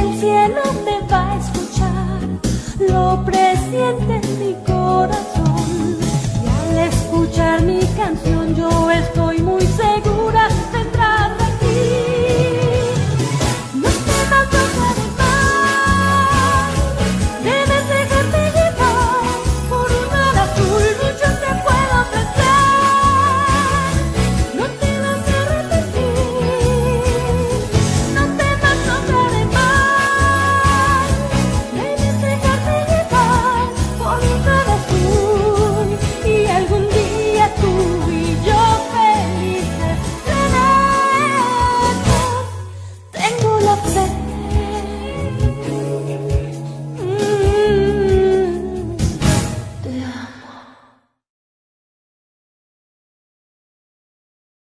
el cielo me va a escuchar, lo presiente en mi corazón. Y al escuchar mi canción yo estoy